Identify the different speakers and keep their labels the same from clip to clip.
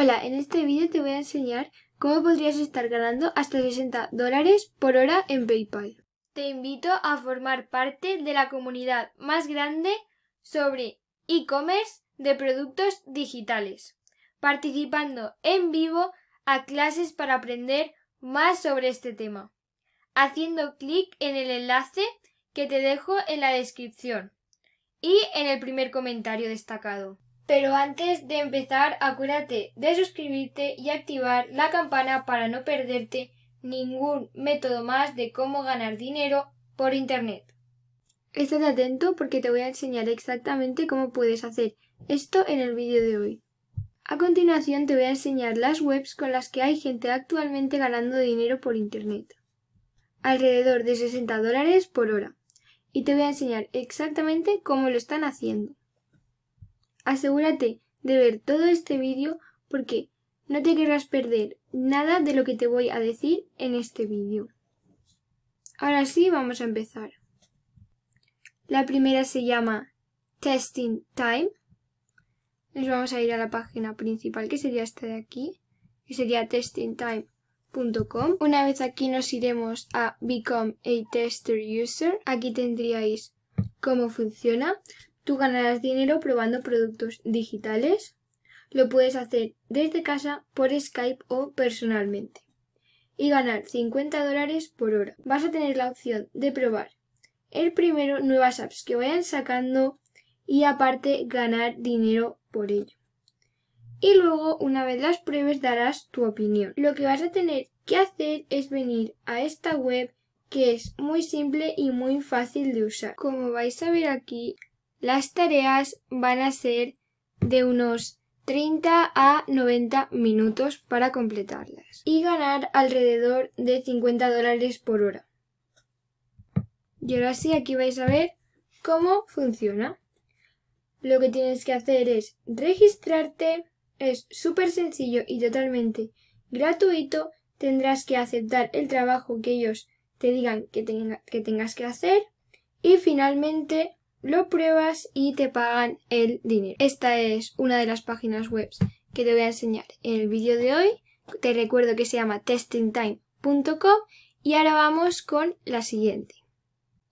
Speaker 1: Hola, en este vídeo te voy a enseñar cómo podrías estar ganando hasta 60 dólares por hora en PayPal. Te invito a formar parte de la comunidad más grande sobre e-commerce de productos digitales, participando en vivo a clases para aprender más sobre este tema, haciendo clic en el enlace que te dejo en la descripción y en el primer comentario destacado. Pero antes de empezar, acuérdate de suscribirte y activar la campana para no perderte ningún método más de cómo ganar dinero por Internet. Estate atento porque te voy a enseñar exactamente cómo puedes hacer esto en el vídeo de hoy. A continuación te voy a enseñar las webs con las que hay gente actualmente ganando dinero por Internet. Alrededor de 60 dólares por hora. Y te voy a enseñar exactamente cómo lo están haciendo. Asegúrate de ver todo este vídeo porque no te querrás perder nada de lo que te voy a decir en este vídeo. Ahora sí, vamos a empezar. La primera se llama Testing Time. Nos vamos a ir a la página principal, que sería esta de aquí, que sería testingtime.com. Una vez aquí nos iremos a Become a Tester User. Aquí tendríais cómo funciona. Tú ganarás dinero probando productos digitales. Lo puedes hacer desde casa, por Skype o personalmente. Y ganar 50 dólares por hora. Vas a tener la opción de probar el primero nuevas apps que vayan sacando y aparte ganar dinero por ello. Y luego, una vez las pruebes, darás tu opinión. Lo que vas a tener que hacer es venir a esta web que es muy simple y muy fácil de usar. Como vais a ver aquí, las tareas van a ser de unos 30 a 90 minutos para completarlas y ganar alrededor de 50 dólares por hora. Y ahora sí, aquí vais a ver cómo funciona. Lo que tienes que hacer es registrarte, es súper sencillo y totalmente gratuito. Tendrás que aceptar el trabajo que ellos te digan que, que tengas que hacer y finalmente lo pruebas y te pagan el dinero. Esta es una de las páginas web que te voy a enseñar en el vídeo de hoy. Te recuerdo que se llama testingtime.com y ahora vamos con la siguiente.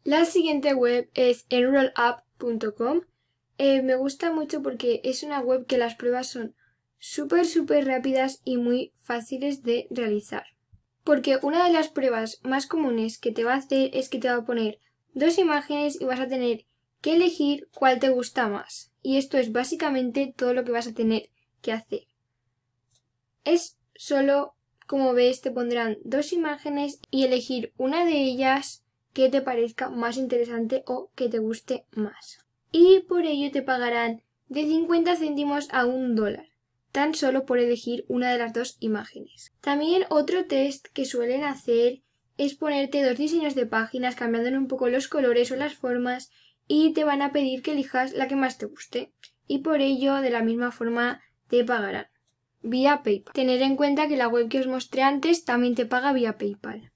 Speaker 1: La siguiente web es enrollup.com. Eh, me gusta mucho porque es una web que las pruebas son súper súper rápidas y muy fáciles de realizar. Porque una de las pruebas más comunes que te va a hacer es que te va a poner dos imágenes y vas a tener que elegir cuál te gusta más. Y esto es básicamente todo lo que vas a tener que hacer. Es solo, como ves, te pondrán dos imágenes y elegir una de ellas que te parezca más interesante o que te guste más. Y por ello te pagarán de 50 céntimos a un dólar, tan solo por elegir una de las dos imágenes. También otro test que suelen hacer es ponerte dos diseños de páginas cambiando un poco los colores o las formas y te van a pedir que elijas la que más te guste y por ello de la misma forma te pagarán vía PayPal. Tener en cuenta que la web que os mostré antes también te paga vía PayPal.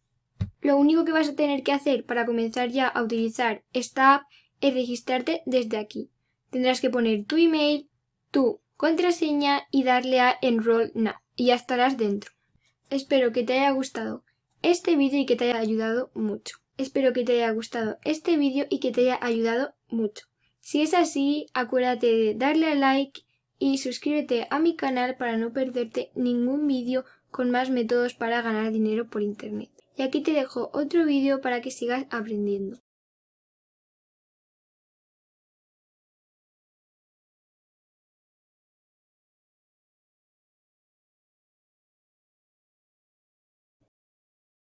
Speaker 1: Lo único que vas a tener que hacer para comenzar ya a utilizar esta app es registrarte desde aquí. Tendrás que poner tu email, tu contraseña y darle a Enroll Now y ya estarás dentro. Espero que te haya gustado este vídeo y que te haya ayudado mucho. Espero que te haya gustado este vídeo y que te haya ayudado mucho. Si es así, acuérdate de darle a like y suscríbete a mi canal para no perderte ningún vídeo con más métodos para ganar dinero por internet. Y aquí te dejo otro vídeo para que sigas aprendiendo.